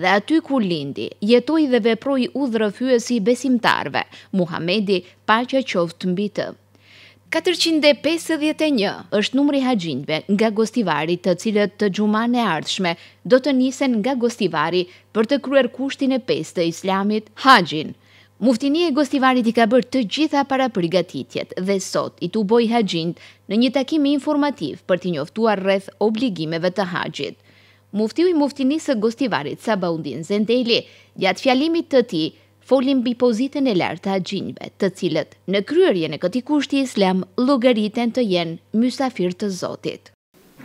Dhe aty ku lindi, jetoi dhe veproi udhërrëfyesi i besimtarëve, Muhamedi, paqja qoftë mbi të. Katërqind e pesëdhjetë e një është numri i haxhinjve nga Gostivari të cilët të xhumanë e ardhshme do të nisen nga Gostivari për të kryer kushtin e pestë të Islamit, haxhin. Muftinia e Gostivarit i ka bërë të gjitha paraprigatitjet dhe sot i tuboi haxhinjtë në një takim informativ për t'i njoftuar rreth obligimeve të haxhit. Muftiu i Muftinisë së Gostivarit, Sabauddin Zendeli, gjatë fjalimit të tij, foli mbi pozitën e lartë të haxhinjve, të cilët, në kryerjen e këtij kushti islam, llogariten të jenë mysafirë të Zotit.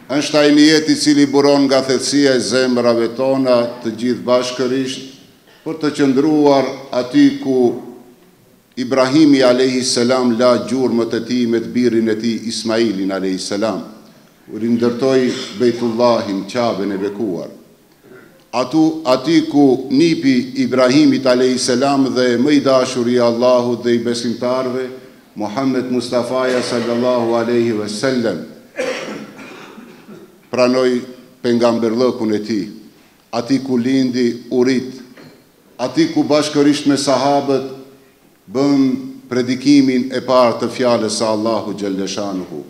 Është ai nijet i cili buron nga thellësia e zemrave tona të gjithë bashkërisht për të qëndruar aty ku Ibrahimi alejhi selam la gjurmët e tij me të birin e tij Ismailin alejhi selam, rindërtoi Bejtullahin, Qaben e bekuar. Aty, aty ku nipi i Ibrahimit alejhi selam dhe më i dashuri i Allahut dhe i besimtarëve, Muhammed Mustafaja sallallahu alejhi ve sellem, pranoi pejgamberllëkun e tij, aty ku lindi, u rrit, Aty ku bashkërisht me sahabët bën predikimin e parë të fjalës së Allahu xhelleshanuhu.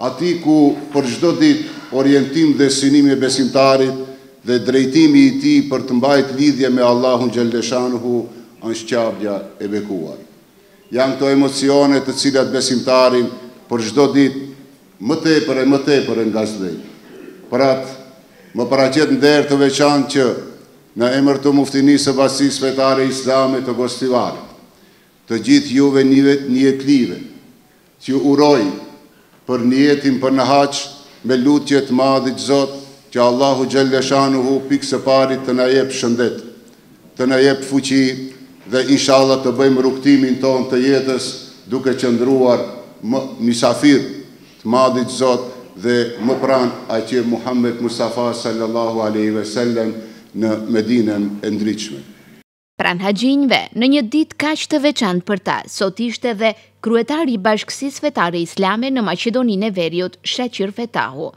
Aty ku për çdo ditë orientim dhe synim i besimtarit dhe drejtimi i tij për të mbajt lidhje me Allahun xhelleshanuhu është qabja e bekuar. Janë këto emocione të cilat besimtarin për çdo ditë Më tepër e më tepër e ngazëllejnë. Për atë, më paraqet nder të veçantë që, në emër të Muftinisë së Bashkësisë Fetare Islame të Gostivarit, të gjithë juve nijetlive, t'ju uroj për nijetin për në Haxh me lutje të Madhit Zot që Allahu xhelleshanuhu pikë së pari të na jepë shëndet, të na jep fuqi dhe inshalla të bëjmë rrugëtimin tonë të jetës duke qëndruar më mysafir të Madhit Zot dhe më pranë atje Muhammed Mustafa Sallallahu Alejhi Ve Sellem në Medinen e ndritshme. Pranë haxhinjve, në një ditë kaq të veçantë për ta, sot ishte dhe Kryetari i Bashkësisë Fetare Islame në Maqedoninë e Veriut, Shaqir Fetahu.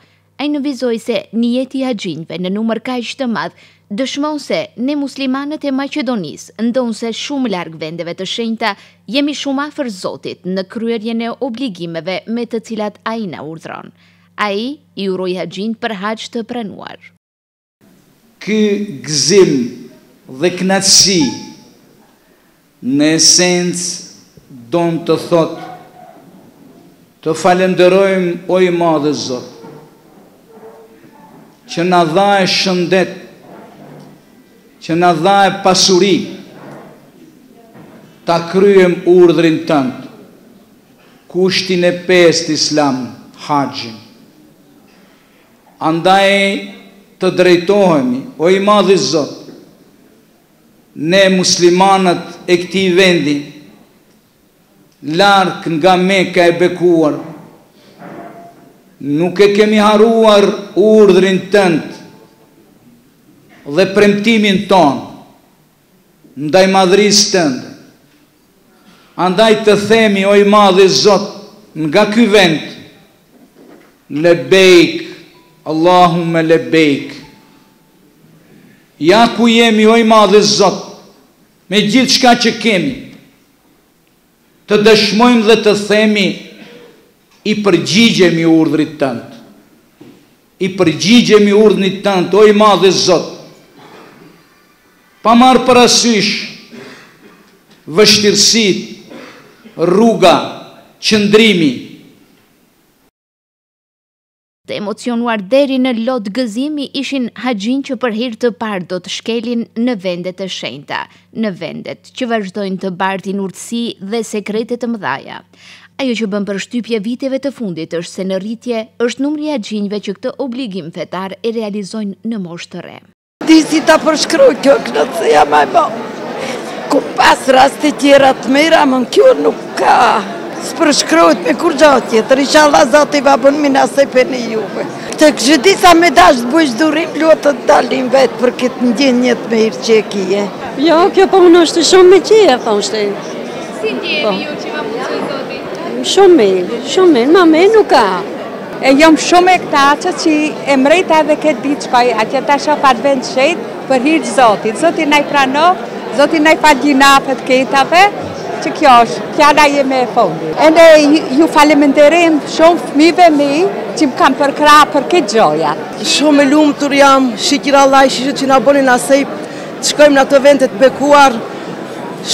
Ai nënvizoi se nijeti i haxhinjve në numër kaq të madh dëshmon se ne muslimanët e Maqedonisë, ndonëse shumë larg vendeve të shenjta, jemi shumë afër Zotit në kryerjen e obligimeve me të cilat Ai na urdhëron. Ai i uroi haxhinjtë për haxh të pranuar. Ky gëzim dhe kënaqësi në esencë don të thotë të falënderojmë o i madhi Zot që na dhe shëndet, që na dhe pasuri ta kryejmë urdhrin tënd. Kushtin e pestë islam, haxhin. Andaj të drejtohemi, o i Madhi Zot, ne muslimanët e këtij vendi, larg nga Meka e bekuar, nuk e kemi harruar urdhrin Tënd dhe premtimin tonë, ndaj madhërisë tënde. Andaj të themi o i madhi Zot nga ky vend Lebejk Allahumme Lebejk. Ja ku jemi o i madhi Zot me gjithçka që kemi. Të dëshmojmë dhe të themi i përgjigjemi urdhrit tënd. I përgjigjemi urdhrit tënd, o i Madhi Zot, pa marrë parasysh vështirësitë, rruga, qëndrimi. Të emocionuar deri në lot gëzimi ishin haxhinj që për herë të parë do të shkelin në vendet e shenjta. në vendet që vazhdojnë të bartin urtësi dhe sekrete të mëdhaja. Ajo që bën përshtypje viteve të fundit është se në rritje është numri i haxhinjve që këtë obligim fetar e realizojnë në moshë të re. S'di si ta përshkruj kjo knatësia më e madhe. Kom pas raste tjera të mira, amo kjo nuk ka s'përshkruhet me kurgja tjetër, ishalla Zoti jua bën minase për një juve. Te kështu disa me dashtë të bojsh durim, lut Zotin t'dalim vetë për këtë nijet me hir që e kije. Jo, kjo po unë është shumë me kje, po unë shte. Si një e po. ju që u emëtua Zoti? Shumë mirë, shumë mirë, ma mirë nuk ka. E jam shumë e kënaqe që e mrrijta edhe këtë ditë që pa e atje ta shof atë vend shejtë, Për hir të Zotit, Zoti na i pranoft, Zoti na i faltë gjynahet të tanave, që kjo është fjala jeme e fundit. Edhe ju falemnderoj shumë fëmijëve mi që më kanë përkrah për këtë gjoja. Shumë e lumtur jam, shyqyr Allahit xhel-le shanuhu që na boni nasip, të shkojmë në atë vend të bekuar,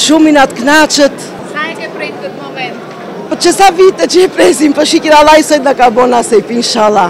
shumë jena të knaqët. Sa e ke pritë këtë moment? Po që sa vite që e presim, po shyqyr Allahit sivjet na ka bo nasip, inshallah.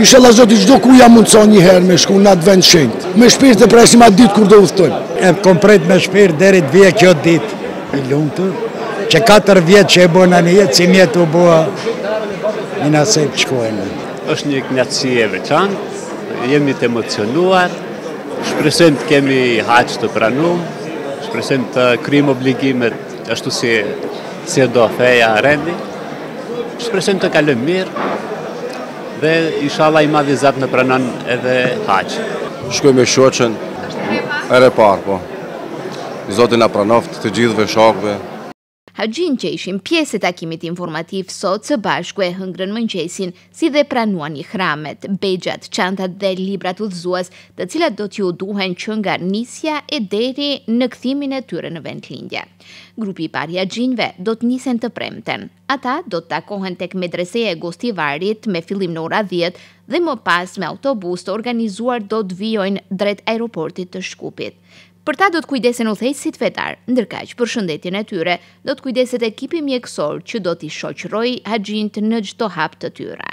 Ishalla Zoti çdokujt ia mundëson një herë me shku në atë vend t'shenjt. Me shpirt e presim atë ditë kur do udhëtojmë. E kom prit me shpirt deri të vijë kjo ditë. I lumtur. Që katër vjet që e bëna nijet, simjet u bë nasip të shkojmë. Është një kënaqësi e veçantë. Jemi të emocionuar. Shpresojmë të kemi haxh të pranum, shpresojmë të kryim obligimet ashtu si e do feja rendi. Shpresojmë të kalojmë mirë dhe inshallah i madhi Zot na pranon edhe haxh. Shkoj me shoqen. Herë e parë, po. Zoti na pranoft të gjithëve shokëve. Haxhinjtë që ishin pjesë e takimit informativ sot së bashku e hëngrën mëngjesin, si dhe pranuan ihramet, bexhat, çantat dhe librat udhëzues, të cilat do t'ju duhen që nga nisja e deri në kthimin e tyre në vendlindje. Grupi i parë i haxhinjve do të nisen të premten. Ata do të takohen tek medreseja e Gostivarit me fillim në ora 10 dhe më pas me autobus të organizuar do të vijojnë drejt aeroportit të Shkupit. Për ta do të kujdesen udhëheqësit fetarë, ndërkaq për shëndetin e tyre do të kujdeset ekipi mjekësor që do t'i shoqërojë haxhinjtë në çdo hap të tyre.